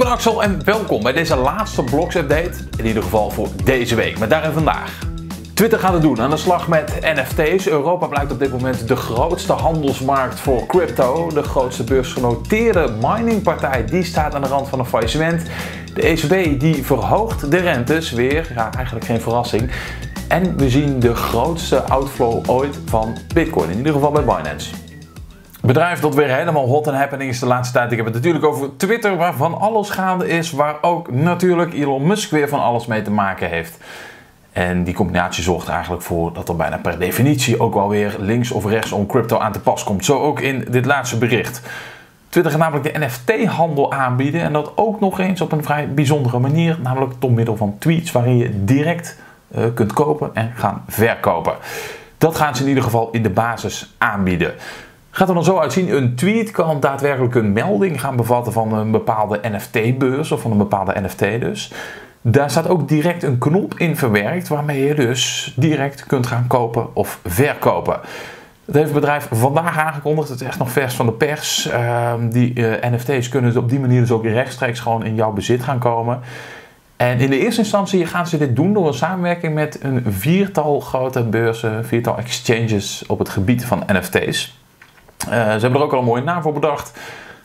ben Axel en welkom bij deze laatste Blogs Update. In ieder geval voor deze week, maar daarin vandaag. Twitter gaat het doen aan de slag met NFT's. Europa blijkt op dit moment de grootste handelsmarkt voor crypto. De grootste beursgenoteerde miningpartij die staat aan de rand van een faillissement. De ECB die verhoogt de rentes weer. Ja, eigenlijk geen verrassing. En we zien de grootste outflow ooit van Bitcoin, in ieder geval bij Binance. Bedrijf dat weer helemaal hot en happening is de laatste tijd. Ik heb het natuurlijk over Twitter, waar van alles gaande is. Waar ook natuurlijk Elon Musk weer van alles mee te maken heeft. En die combinatie zorgt eigenlijk voor dat er bijna per definitie ook wel weer links of rechts om crypto aan te pas komt. Zo ook in dit laatste bericht. Twitter gaat namelijk de NFT-handel aanbieden en dat ook nog eens op een vrij bijzondere manier, namelijk door middel van tweets waarin je direct uh, kunt kopen en gaan verkopen. Dat gaan ze in ieder geval in de basis aanbieden. Gaat er dan zo uitzien, een tweet kan daadwerkelijk een melding gaan bevatten van een bepaalde NFT-beurs of van een bepaalde NFT dus. Daar staat ook direct een knop in verwerkt waarmee je dus direct kunt gaan kopen of verkopen. Dat heeft het bedrijf vandaag aangekondigd. Het is echt nog vers van de pers. Uh, die uh, NFT's kunnen op die manier dus ook rechtstreeks gewoon in jouw bezit gaan komen. En in de eerste instantie gaan ze dit doen door een samenwerking met een viertal grote beurzen, viertal exchanges op het gebied van NFT's. Uh, ze hebben er ook al een mooie naam voor bedacht.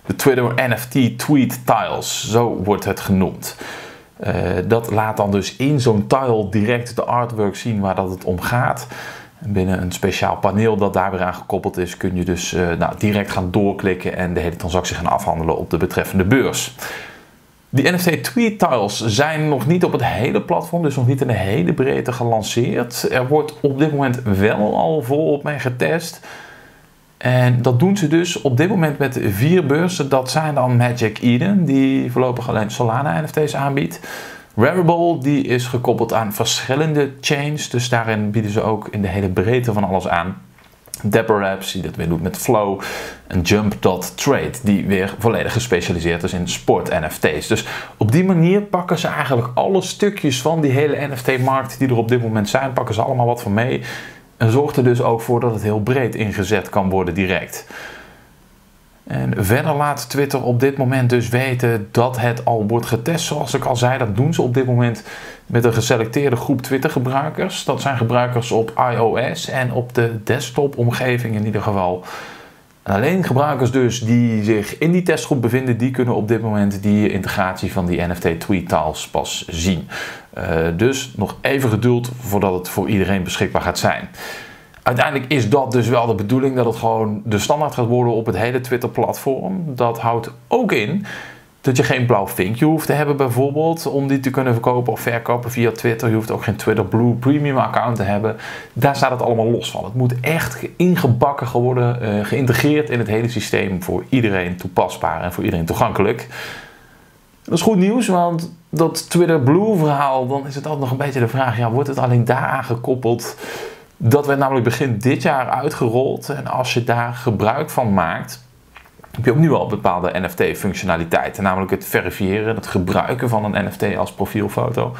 De Twitter NFT Tweet Tiles, zo wordt het genoemd. Uh, dat laat dan dus in zo'n tile direct de artwork zien waar dat het om gaat. En binnen een speciaal paneel dat daar weer aan gekoppeld is, kun je dus uh, nou, direct gaan doorklikken en de hele transactie gaan afhandelen op de betreffende beurs. Die NFT Tweet Tiles zijn nog niet op het hele platform, dus nog niet in de hele breedte gelanceerd. Er wordt op dit moment wel al volop mee getest. En dat doen ze dus op dit moment met vier beurzen. Dat zijn dan Magic Eden, die voorlopig alleen Solana NFT's aanbiedt. Rarible, die is gekoppeld aan verschillende chains. Dus daarin bieden ze ook in de hele breedte van alles aan. Dapper Labs, die dat weer doet met Flow. En Jump.trade, die weer volledig gespecialiseerd is in sport NFT's. Dus op die manier pakken ze eigenlijk alle stukjes van die hele NFT-markt die er op dit moment zijn, pakken ze allemaal wat van mee. En zorgt er dus ook voor dat het heel breed ingezet kan worden direct. En verder laat Twitter op dit moment dus weten dat het al wordt getest. Zoals ik al zei, dat doen ze op dit moment met een geselecteerde groep Twitter-gebruikers. Dat zijn gebruikers op iOS en op de desktop-omgeving in ieder geval. En alleen gebruikers dus die zich in die testgroep bevinden, die kunnen op dit moment die integratie van die NFT tweet tiles pas zien. Uh, dus nog even geduld voordat het voor iedereen beschikbaar gaat zijn. Uiteindelijk is dat dus wel de bedoeling dat het gewoon de standaard gaat worden op het hele Twitter-platform. Dat houdt ook in dat je geen blauw vinkje hoeft te hebben bijvoorbeeld om die te kunnen verkopen of verkopen via Twitter. Je hoeft ook geen Twitter Blue Premium account te hebben. Daar staat het allemaal los van. Het moet echt ingebakken worden, uh, geïntegreerd in het hele systeem voor iedereen toepasbaar en voor iedereen toegankelijk. Dat is goed nieuws, want dat Twitter Blue verhaal, dan is het altijd nog een beetje de vraag, ja, wordt het alleen daaraan gekoppeld? Dat werd namelijk begin dit jaar uitgerold en als je daar gebruik van maakt, heb je ook nu al bepaalde NFT-functionaliteiten, namelijk het verifiëren, het gebruiken van een NFT als profielfoto.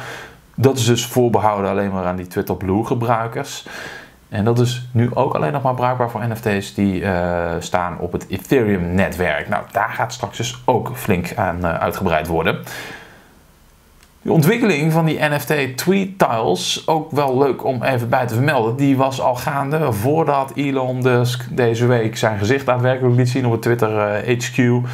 Dat is dus voorbehouden alleen maar aan die Twitter Blue gebruikers. En dat is nu ook alleen nog maar bruikbaar voor NFT's die uh, staan op het Ethereum-netwerk. Nou, daar gaat straks dus ook flink aan uh, uitgebreid worden. De ontwikkeling van die NFT tweet tiles, ook wel leuk om even bij te vermelden, die was al gaande voordat Elon Musk deze week zijn gezicht daadwerkelijk liet zien op het Twitter uh, eh, HQ.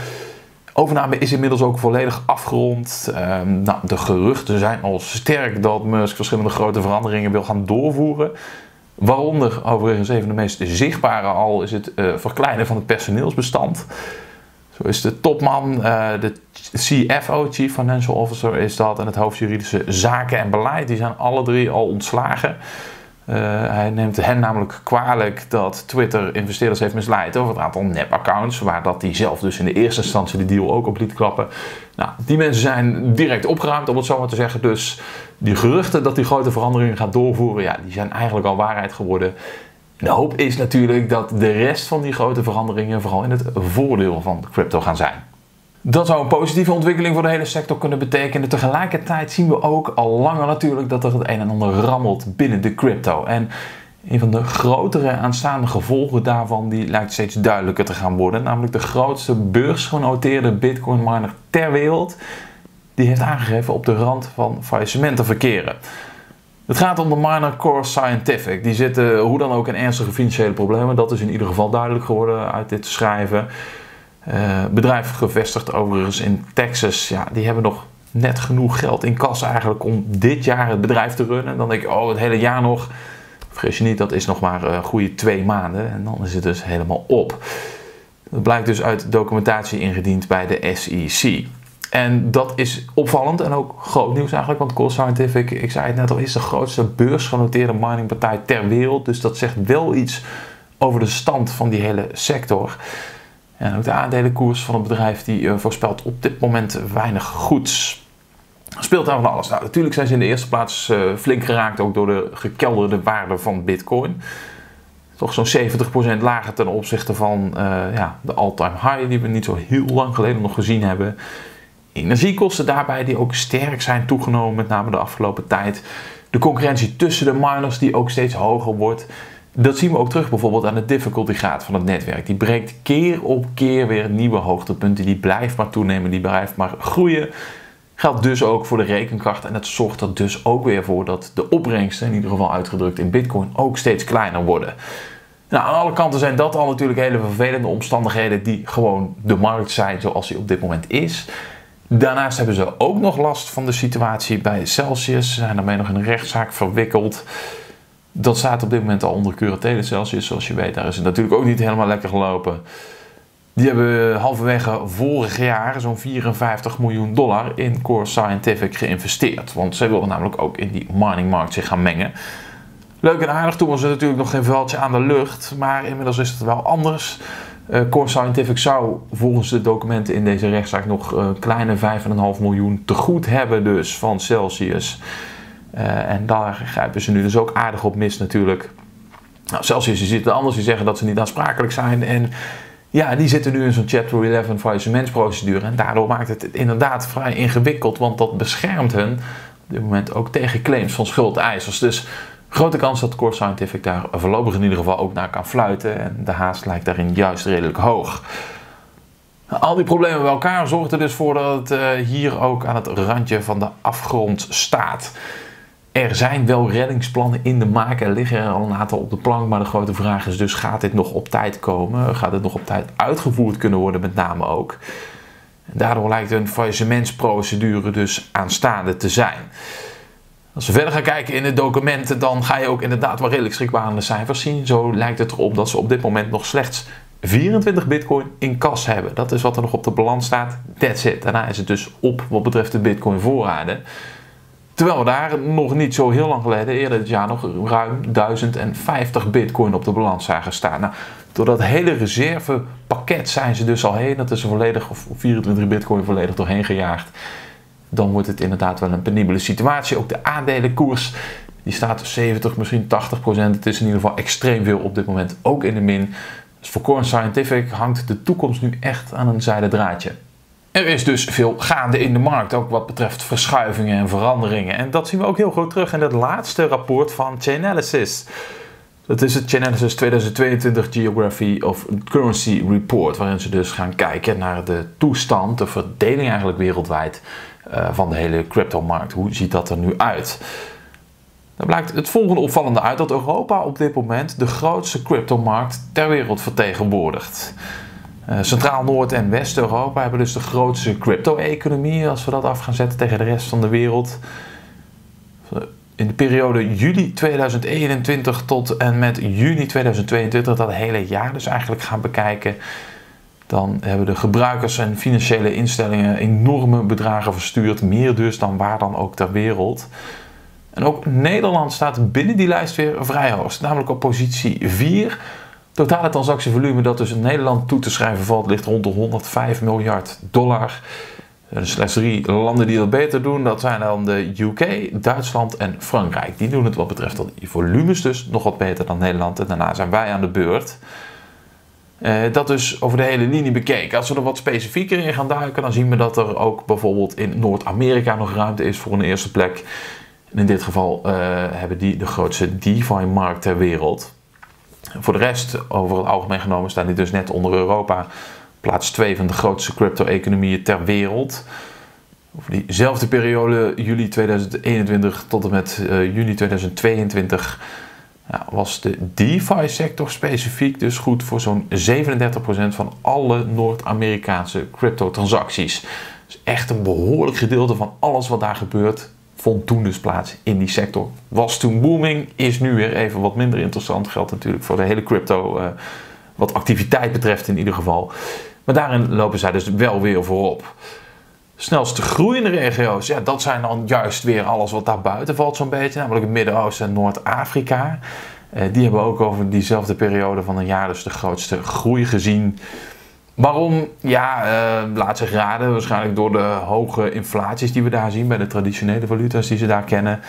Overname is inmiddels ook volledig afgerond. Um, nou, de geruchten zijn al sterk dat Musk verschillende grote veranderingen wil gaan doorvoeren. Waaronder overigens een van de meest zichtbare al is het uh, verkleinen van het personeelsbestand. Is de topman, uh, de CFO, Chief Financial Officer is dat, en het hoofd juridische zaken en beleid, die zijn alle drie al ontslagen. Uh, hij neemt hen namelijk kwalijk dat Twitter investeerders heeft misleid over het aantal nep-accounts, waar dat hij zelf dus in de eerste instantie de deal ook op liet klappen. Nou, die mensen zijn direct opgeruimd, om het zo maar te zeggen. Dus die geruchten dat die grote veranderingen gaat doorvoeren, ja, die zijn eigenlijk al waarheid geworden. De hoop is natuurlijk dat de rest van die grote veranderingen vooral in het voordeel van crypto gaan zijn. Dat zou een positieve ontwikkeling voor de hele sector kunnen betekenen. Tegelijkertijd zien we ook al langer natuurlijk dat er het een en ander rammelt binnen de crypto. En een van de grotere aanstaande gevolgen daarvan die lijkt steeds duidelijker te gaan worden. Namelijk de grootste beursgenoteerde bitcoin miner ter wereld. die heeft aangegeven op de rand van faillissement te verkeren. Het gaat om de miner Core Scientific. Die zitten hoe dan ook in ernstige financiële problemen. Dat is in ieder geval duidelijk geworden uit dit schrijven. Uh, bedrijf gevestigd overigens in Texas. Ja, die hebben nog net genoeg geld in kas eigenlijk om dit jaar het bedrijf te runnen. En dan denk ik, oh, het hele jaar nog. Vergis je niet, dat is nog maar een goede twee maanden. En dan is het dus helemaal op. Dat blijkt dus uit documentatie ingediend bij de SEC. En dat is opvallend en ook groot nieuws eigenlijk, want Core Scientific, ik zei het net al, is de grootste beursgenoteerde miningpartij ter wereld. Dus dat zegt wel iets over de stand van die hele sector. En ook de aandelenkoers van het bedrijf die uh, voorspelt op dit moment weinig goeds. Speelt daar van alles. Nou, natuurlijk zijn ze in de eerste plaats uh, flink geraakt ook door de gekelderde waarde van Bitcoin. Toch zo'n 70% lager ten opzichte van uh, ja, de all-time high die we niet zo heel lang geleden nog gezien hebben. Energiekosten daarbij die ook sterk zijn toegenomen, met name de afgelopen tijd. De concurrentie tussen de miners die ook steeds hoger wordt. Dat zien we ook terug bijvoorbeeld aan de difficulty graad van het netwerk. Die breekt keer op keer weer nieuwe hoogtepunten. Die blijft maar toenemen, die blijft maar groeien. Geldt dus ook voor de rekenkracht en het zorgt er dus ook weer voor dat de opbrengsten, in ieder geval uitgedrukt in bitcoin, ook steeds kleiner worden. Nou, aan alle kanten zijn dat al natuurlijk hele vervelende omstandigheden die gewoon de markt zijn zoals die op dit moment is. Daarnaast hebben ze ook nog last van de situatie bij Celsius. Ze zijn daarmee nog in een rechtszaak verwikkeld. Dat staat op dit moment al onder curatele Celsius, zoals je weet. Daar is het natuurlijk ook niet helemaal lekker gelopen. Die hebben halverwege vorig jaar zo'n 54 miljoen dollar in Core Scientific geïnvesteerd. Want zij wilden namelijk ook in die miningmarkt zich gaan mengen. Leuk en aardig, toen was er natuurlijk nog geen veldje aan de lucht. Maar inmiddels is het wel anders. Uh, Core Scientific zou volgens de documenten in deze rechtszaak nog uh, kleine 5,5 miljoen te goed hebben dus van Celsius. Uh, en daar grijpen ze nu dus ook aardig op mis natuurlijk. Nou, Celsius ziet het anders, die zeggen dat ze niet aansprakelijk zijn. En ja, die zitten nu in zo'n Chapter 11 faillissementsprocedure. En daardoor maakt het inderdaad vrij ingewikkeld, want dat beschermt hen op dit moment ook tegen claims van schuldeisers. Dus Grote kans dat Core Scientific daar voorlopig in ieder geval ook naar kan fluiten. En de haast lijkt daarin juist redelijk hoog. Al die problemen bij elkaar zorgen er dus voor dat het eh, hier ook aan het randje van de afgrond staat. Er zijn wel reddingsplannen in de maak, er liggen er al een aantal op de plank, maar de grote vraag is dus, gaat dit nog op tijd komen? Gaat het nog op tijd uitgevoerd kunnen worden, met name ook? Daardoor lijkt een faillissementsprocedure dus aanstaande te zijn. Als we verder gaan kijken in de documenten, dan ga je ook inderdaad wel redelijk schrikbaar aan de cijfers zien. Zo lijkt het erop dat ze op dit moment nog slechts 24 bitcoin in kas hebben. Dat is wat er nog op de balans staat. That's it. Daarna is het dus op wat betreft de bitcoin voorraden. Terwijl we daar nog niet zo heel lang geleden, eerder dit jaar nog ruim 1050 bitcoin op de balans zagen staan. Nou, door dat hele reservepakket zijn ze dus al heen. Dat is volledig, of 24 bitcoin volledig doorheen gejaagd dan wordt het inderdaad wel een penibele situatie. Ook de aandelenkoers, die staat 70, misschien 80 procent. Het is in ieder geval extreem veel op dit moment, ook in de min. Dus voor Core Scientific hangt de toekomst nu echt aan een zijde draadje. Er is dus veel gaande in de markt, ook wat betreft verschuivingen en veranderingen. En dat zien we ook heel goed terug in het laatste rapport van Chainalysis. Dat is het Chainalysis 2022 Geography of Currency Report, waarin ze dus gaan kijken naar de toestand, de verdeling eigenlijk wereldwijd uh, van de hele cryptomarkt. Hoe ziet dat er nu uit? Dan blijkt het volgende opvallende uit dat Europa op dit moment de grootste cryptomarkt ter wereld vertegenwoordigt. Uh, Centraal Noord- en West-Europa hebben dus de grootste crypto-economie als we dat af gaan zetten tegen de rest van de wereld. In de periode juli 2021 tot en met juni 2022, dat hele jaar dus eigenlijk gaan bekijken, dan hebben de gebruikers en financiële instellingen enorme bedragen verstuurd. Meer dus dan waar dan ook ter wereld. En ook Nederland staat binnen die lijst weer vrij hoog. Namelijk op positie 4. Totale transactievolume dat dus Nederland toe te schrijven valt ligt rond de 105 miljard dollar. Er slechts drie landen die dat beter doen. Dat zijn dan de UK, Duitsland en Frankrijk. Die doen het wat betreft die volumes dus nog wat beter dan Nederland. En daarna zijn wij aan de beurt. Uh, dat dus over de hele linie bekeken. Als we er wat specifieker in gaan duiken, dan zien we dat er ook bijvoorbeeld in Noord-Amerika nog ruimte is voor een eerste plek. In dit geval uh, hebben die de grootste DeFi-markt ter wereld. Voor de rest, over het algemeen genomen, staan die dus net onder Europa. Plaats 2 van de grootste crypto-economieën ter wereld. over diezelfde periode, juli 2021 tot en met uh, juni 2022, ja, was de DeFi-sector specifiek dus goed voor zo'n 37% van alle Noord-Amerikaanse crypto-transacties. Dus echt een behoorlijk gedeelte van alles wat daar gebeurt, vond toen dus plaats in die sector. Was toen booming, is nu weer even wat minder interessant. Geldt natuurlijk voor de hele crypto, uh, wat activiteit betreft in ieder geval. Maar daarin lopen zij dus wel weer voorop snelst groeiende regio's, ja, dat zijn dan juist weer alles wat daar buiten valt zo'n beetje. Namelijk het Midden-Oosten en Noord-Afrika. Eh, die hebben ook over diezelfde periode van een jaar dus de grootste groei gezien. Waarom? Ja, uh, laat zich raden. Waarschijnlijk door de hoge inflaties die we daar zien bij de traditionele valuta's die ze daar kennen.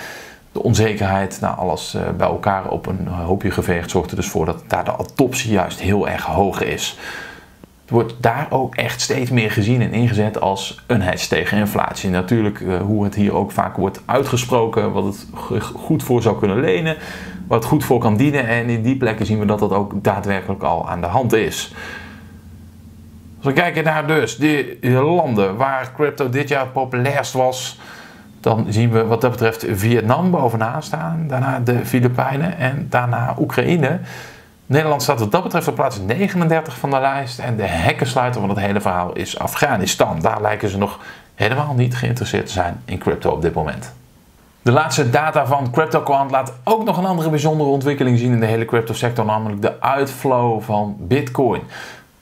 De onzekerheid, nou, alles uh, bij elkaar op een hoopje geveegd zorgt er dus voor dat daar de adoptie juist heel erg hoog is wordt daar ook echt steeds meer gezien en ingezet als een hedge tegen inflatie. Natuurlijk, uh, hoe het hier ook vaak wordt uitgesproken, wat het goed voor zou kunnen lenen, wat goed voor kan dienen. En in die plekken zien we dat dat ook daadwerkelijk al aan de hand is. Als we kijken naar dus die landen waar crypto dit jaar populairst was, dan zien we wat dat betreft Vietnam bovenaan staan, daarna de Filipijnen en daarna Oekraïne. Nederland staat wat dat betreft op plaats 39 van de lijst. En de hekkensluiter van het hele verhaal is Afghanistan. Daar lijken ze nog helemaal niet geïnteresseerd te zijn in crypto op dit moment. De laatste data van CryptoQuant laat ook nog een andere bijzondere ontwikkeling zien in de hele crypto sector, namelijk de uitflow van Bitcoin.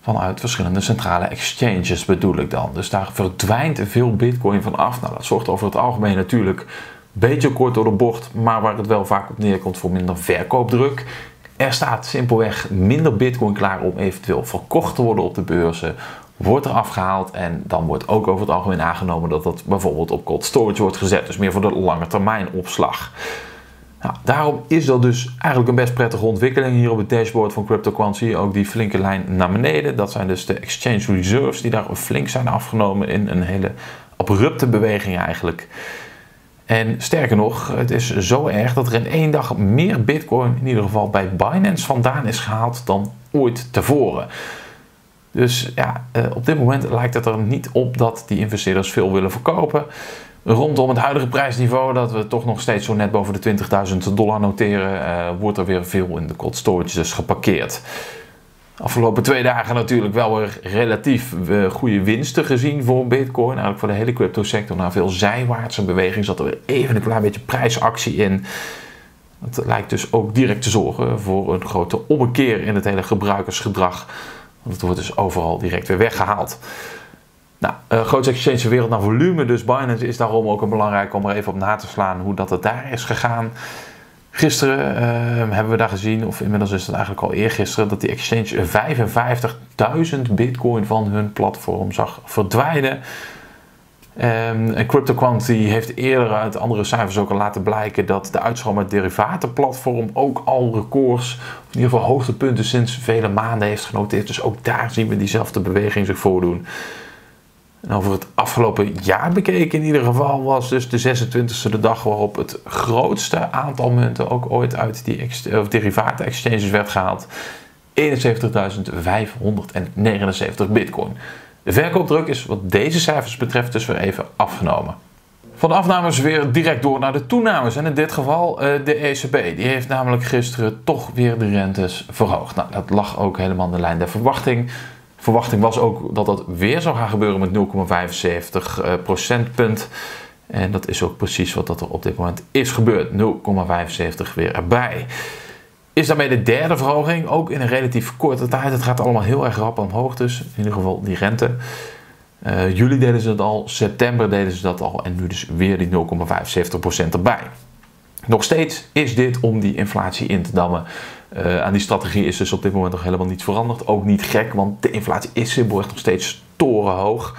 Vanuit verschillende centrale exchanges bedoel ik dan. Dus daar verdwijnt veel Bitcoin van af. Nou, dat zorgt over het algemeen natuurlijk een beetje kort door de bocht, maar waar het wel vaak op neerkomt voor minder verkoopdruk. Er staat simpelweg minder bitcoin klaar om eventueel verkocht te worden op de beurzen. Wordt er afgehaald en dan wordt ook over het algemeen aangenomen dat dat bijvoorbeeld op cold storage wordt gezet. Dus meer voor de lange termijn opslag. Nou, daarom is dat dus eigenlijk een best prettige ontwikkeling. Hier op het dashboard van CryptoQuant zie je ook die flinke lijn naar beneden. Dat zijn dus de exchange reserves die daar flink zijn afgenomen in een hele abrupte beweging eigenlijk. En sterker nog, het is zo erg dat er in één dag meer Bitcoin, in ieder geval bij Binance, vandaan is gehaald dan ooit tevoren. Dus ja, eh, op dit moment lijkt het er niet op dat die investeerders veel willen verkopen. Rondom het huidige prijsniveau, dat we toch nog steeds zo net boven de 20.000 dollar noteren, uh, wordt er weer veel in de cold storage dus geparkeerd. Afgelopen twee dagen natuurlijk wel weer relatief uh, goede winsten gezien voor Bitcoin. Eigenlijk voor de hele crypto sector. Na veel zijwaartse beweging zat er weer even een klein beetje prijsactie in. Dat lijkt dus ook direct te zorgen voor een grote ommekeer in het hele gebruikersgedrag. Want het wordt dus overal direct weer weggehaald. Nou, uh, grootste exchange wereld naar volume, dus Binance is daarom ook een belangrijk om er even op na te slaan hoe dat het daar is gegaan. Gisteren ehm, hebben we daar gezien, of inmiddels is het eigenlijk al eergisteren, dat die exchange 55.000 bitcoin van hun platform zag verdwijnen. Um, en CryptoQuant heeft eerder uit andere cijfers ook al laten blijken dat de uitstroom uit derivatenplatform ook al records, of in ieder geval hoogtepunten sinds vele maanden heeft genoteerd. Dus ook daar zien we diezelfde beweging zich voordoen. En over het afgelopen jaar bekeken in ieder geval was dus de 26e de dag waarop het grootste aantal munten ook ooit uit die derivaten exchanges werd gehaald. 71.579 bitcoin. De verkoopdruk is wat deze cijfers betreft dus weer even afgenomen. Van de afnames weer direct door naar de toenames. En in dit geval uh, de ECB. Die heeft namelijk gisteren toch weer de rentes verhoogd. Nou, dat lag ook helemaal in de lijn der verwachting verwachting was ook dat dat weer zou gaan gebeuren met 0,75 uh, procentpunt. En dat is ook precies wat dat er op dit moment is gebeurd. 0,75 weer erbij. Is daarmee de derde verhoging, ook in een relatief korte tijd. Het gaat allemaal heel erg rap omhoog dus, in ieder geval die rente. Uh, juli deden ze dat al, september deden ze dat al en nu dus weer die 0,75% erbij. Nog steeds is dit om die inflatie in te dammen. Aan die strategie is dus op dit moment nog helemaal niets veranderd. Ook niet gek, want de inflatie is simpelweg nog steeds torenhoog.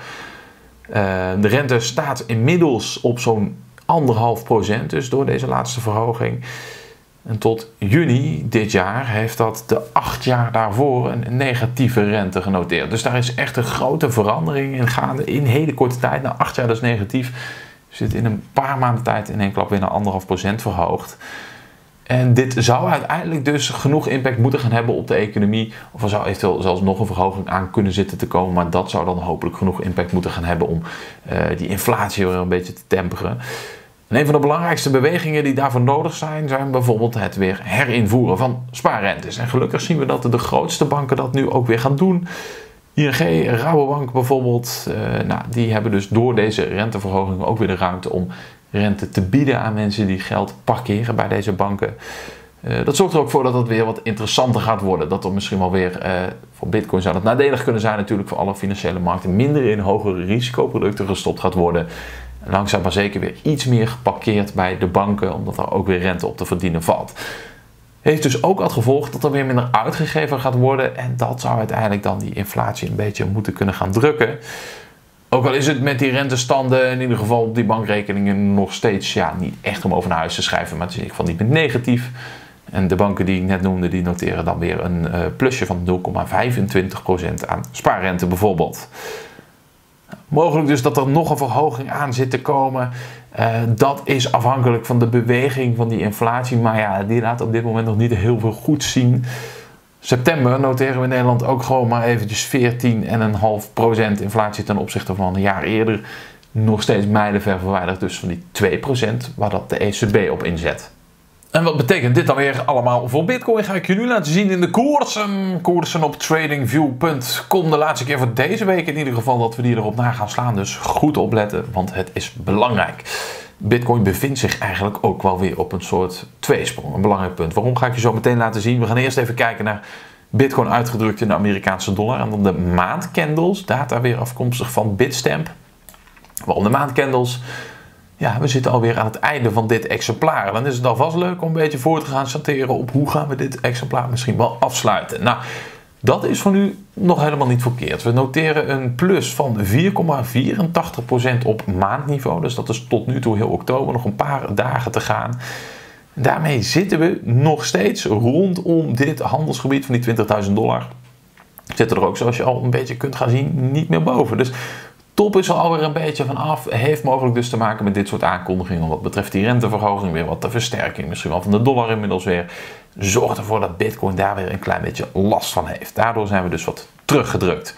Uh, de rente staat inmiddels op zo'n anderhalf procent, dus door deze laatste verhoging. En tot juni dit jaar heeft dat de acht jaar daarvoor een negatieve rente genoteerd. Dus daar is echt een grote verandering in gaande in hele korte tijd. Na acht jaar dus negatief zit in een paar maanden tijd in één klap weer naar anderhalf procent verhoogd. En dit zou uiteindelijk dus genoeg impact moeten gaan hebben op de economie. Of er zou eventueel zelfs nog een verhoging aan kunnen zitten te komen. Maar dat zou dan hopelijk genoeg impact moeten gaan hebben om uh, die inflatie weer een beetje te temperen. En een van de belangrijkste bewegingen die daarvoor nodig zijn, zijn bijvoorbeeld het weer herinvoeren van spaarrentes. En gelukkig zien we dat de grootste banken dat nu ook weer gaan doen. ING, Rabobank bijvoorbeeld, uh, nou, die hebben dus door deze renteverhoging ook weer de ruimte om rente te bieden aan mensen die geld parkeren bij deze banken. Uh, dat zorgt er ook voor dat het weer wat interessanter gaat worden. Dat er misschien wel weer, uh, voor Bitcoin zou het nadelig kunnen zijn natuurlijk voor alle financiële markten, minder in hogere risicoproducten gestopt gaat worden. Langzaam maar zeker weer iets meer geparkeerd bij de banken, omdat er ook weer rente op te verdienen valt. Heeft dus ook het gevolg dat er weer minder uitgegeven gaat worden. En dat zou uiteindelijk dan die inflatie een beetje moeten kunnen gaan drukken. Ook al is het met die rentestanden in ieder geval op die bankrekeningen nog steeds ja, niet echt om over naar huis te schrijven, maar het is in ieder geval niet meer negatief. En de banken die ik net noemde, die noteren dan weer een uh, plusje van 0,25% aan spaarrente bijvoorbeeld. Mogelijk dus dat er nog een verhoging aan zit te komen. Uh, dat is afhankelijk van de beweging van die inflatie. Maar ja, die laat op dit moment nog niet heel veel goed zien. September noteren we in Nederland ook gewoon maar eventjes 14,5% inflatie ten opzichte van een jaar eerder. Nog steeds mijlenver verwijderd dus van die 2% waar dat de ECB op inzet. En wat betekent dit dan weer allemaal voor Bitcoin? Ga ik je nu laten zien in de koersen. Koersen op tradingview.com. De laatste keer voor deze week in ieder geval dat we die erop na gaan slaan. Dus goed opletten, want het is belangrijk. Bitcoin bevindt zich eigenlijk ook wel weer op een soort tweesprong. Een belangrijk punt. Waarom ga ik je zo meteen laten zien? We gaan eerst even kijken naar Bitcoin uitgedrukt in de Amerikaanse dollar. En dan de maandcandles. Data weer afkomstig van Bitstamp. Waarom de maandcandles? Ja, we zitten alweer aan het einde van dit exemplaar. Dan is het alvast leuk om een beetje voor te gaan sorteren op hoe gaan we dit exemplaar misschien wel afsluiten. Nou, dat is voor nu nog helemaal niet verkeerd. We noteren een plus van 4,84% op maandniveau. Dus dat is tot nu toe heel oktober, nog een paar dagen te gaan. Daarmee zitten we nog steeds rondom dit handelsgebied van die 20.000 dollar. Zitten er ook, zoals je al een beetje kunt gaan zien, niet meer boven. Dus top is er alweer een beetje vanaf. Heeft mogelijk dus te maken met dit soort aankondigingen wat betreft die renteverhoging. Weer wat de versterking misschien wel van de dollar inmiddels weer. Zorgt ervoor dat Bitcoin daar weer een klein beetje last van heeft. Daardoor zijn we dus wat teruggedrukt.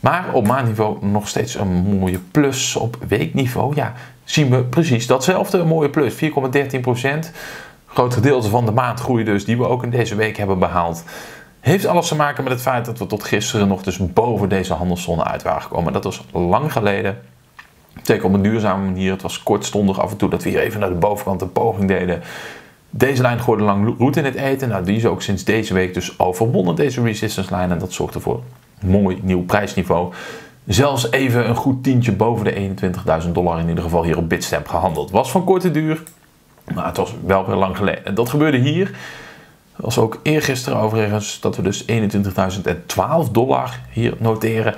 Maar op maandniveau nog steeds een mooie plus. Op weekniveau ja, zien we precies datzelfde. Een mooie plus, 4,13%. Groot gedeelte van de maandgroei dus, die we ook in deze week hebben behaald. Heeft alles te maken met het feit dat we tot gisteren nog dus boven deze handelszone uit waren gekomen. Dat was lang geleden. Zeker op een duurzame manier. Het was kortstondig af en toe dat we hier even naar de bovenkant een poging deden. Deze lijn gooide lang roet in het eten. Nou, die is ook sinds deze week dus overwonnen, deze resistance lijn. En dat zorgt ervoor een mooi nieuw prijsniveau. Zelfs even een goed tientje boven de 21.000 dollar in ieder geval hier op Bitstamp gehandeld. Was van korte duur, maar het was wel weer lang geleden. En dat gebeurde hier was ook eergisteren overigens dat we dus 21.012 dollar hier noteren.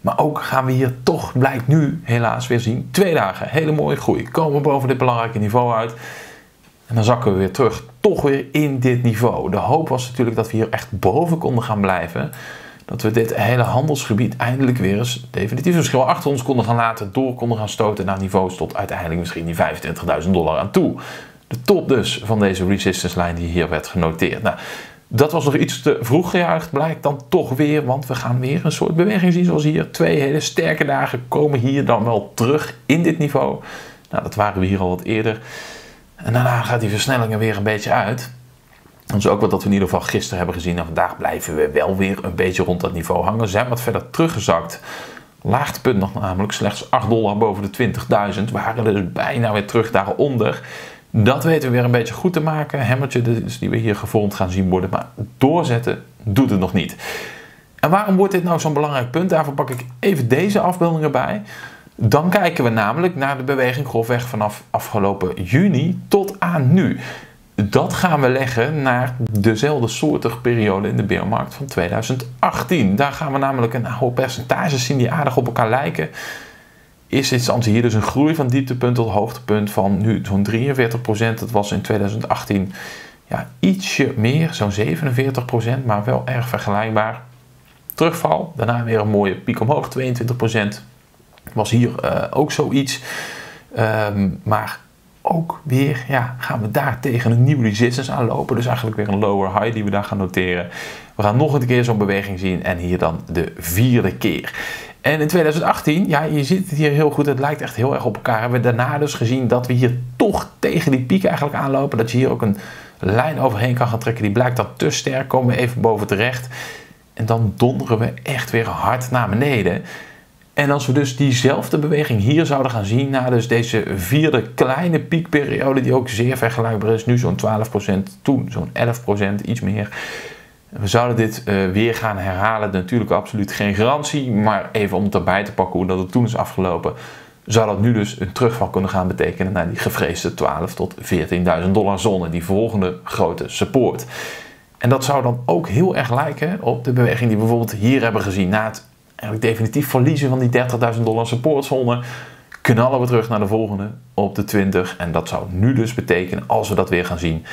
Maar ook gaan we hier toch, blijkt nu helaas weer zien, twee dagen. Hele mooie groei. Komen boven dit belangrijke niveau uit. En dan zakken we weer terug, toch weer in dit niveau. De hoop was natuurlijk dat we hier echt boven konden gaan blijven. Dat we dit hele handelsgebied eindelijk weer eens definitief wel achter ons konden gaan laten. Door konden gaan stoten naar niveaus tot uiteindelijk misschien die 25.000 dollar aan toe. De top dus van deze resistance lijn die hier werd genoteerd. Nou, dat was nog iets te vroeg gejuicht, blijkt dan toch weer, want we gaan weer een soort beweging zien zoals hier. Twee hele sterke dagen komen hier dan wel terug in dit niveau. Nou, dat waren we hier al wat eerder. En daarna gaat die versnelling er weer een beetje uit. Dat is ook wat dat we in ieder geval gisteren hebben gezien. En vandaag blijven we wel weer een beetje rond dat niveau hangen. Zijn wat verder teruggezakt. Laagtepunt nog namelijk slechts 8 dollar boven de 20.000. We waren dus bijna weer terug daaronder. Dat weten we weer een beetje goed te maken. Hemmertje dus die we hier gevormd gaan zien worden. Maar doorzetten doet het nog niet. En waarom wordt dit nou zo'n belangrijk punt? Daarvoor pak ik even deze afbeelding erbij. Dan kijken we namelijk naar de beweging grofweg vanaf afgelopen juni tot aan nu. Dat gaan we leggen naar dezelfde soortige periode in de beermarkt van 2018. Daar gaan we namelijk een hoop percentages zien die aardig op elkaar lijken eerste instantie hier dus een groei van dieptepunt tot hoogtepunt van nu zo'n 43%. Dat was in 2018 ja, ietsje meer, zo'n 47%, maar wel erg vergelijkbaar. Terugval, daarna weer een mooie piek omhoog, 22%. Was hier uh, ook zoiets. Um, maar ook weer, ja, gaan we daar tegen een nieuwe resistance aanlopen. Dus eigenlijk weer een lower high die we daar gaan noteren. We gaan nog een keer zo'n beweging zien en hier dan de vierde keer. En in 2018, ja, je ziet het hier heel goed, het lijkt echt heel erg op elkaar. Hebben we daarna dus gezien dat we hier toch tegen die piek eigenlijk aanlopen. Dat je hier ook een lijn overheen kan gaan trekken. Die blijkt dan te sterk, komen we even boven terecht. En dan donderen we echt weer hard naar beneden. En als we dus diezelfde beweging hier zouden gaan zien, na dus deze vierde kleine piekperiode, die ook zeer vergelijkbaar is, nu zo'n 12%, toen zo'n 11%, iets meer. We zouden dit uh, weer gaan herhalen, natuurlijk absoluut geen garantie, maar even om het erbij te pakken hoe dat het toen is afgelopen, zou dat nu dus een terugval kunnen gaan betekenen naar die gevreesde 12 tot 14.000 dollar zone, die volgende grote support. En dat zou dan ook heel erg lijken op de beweging die we bijvoorbeeld hier hebben gezien na het eigenlijk definitief verliezen van die 30.000 dollar supportzone, knallen we terug naar de volgende op de 20. En dat zou nu dus betekenen, als we dat weer gaan zien,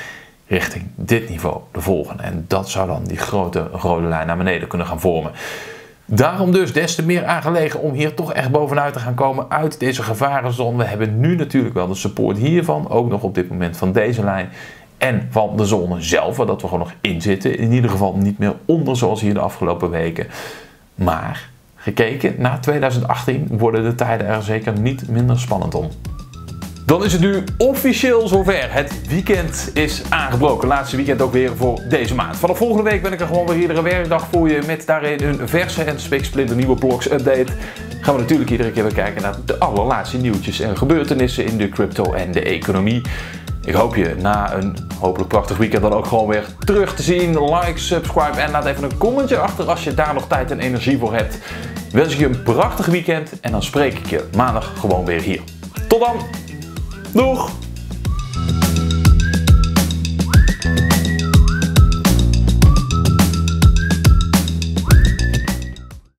richting dit niveau, de volgende. En dat zou dan die grote rode lijn naar beneden kunnen gaan vormen. Daarom dus des te meer aangelegen om hier toch echt bovenuit te gaan komen uit deze gevarenzone. We hebben nu natuurlijk wel de support hiervan, ook nog op dit moment van deze lijn. En van de zone zelf, waar dat we gewoon nog in zitten. In ieder geval niet meer onder zoals hier de afgelopen weken. Maar gekeken naar 2018 worden de tijden er zeker niet minder spannend om. Dan is het nu officieel zover. Het weekend is aangebroken. Laatste weekend ook weer voor deze maand. Vanaf volgende week ben ik er gewoon weer iedere werkdag voor je. Met daarin een verse en spiksplinter nieuwe blogs update. Gaan we natuurlijk iedere keer weer kijken naar de allerlaatste nieuwtjes en gebeurtenissen in de crypto en de economie. Ik hoop je na een hopelijk prachtig weekend dan ook gewoon weer terug te zien. Like, subscribe en laat even een commentje achter als je daar nog tijd en energie voor hebt. Wens ik je een prachtig weekend en dan spreek ik je maandag gewoon weer hier. Tot dan! Doeg!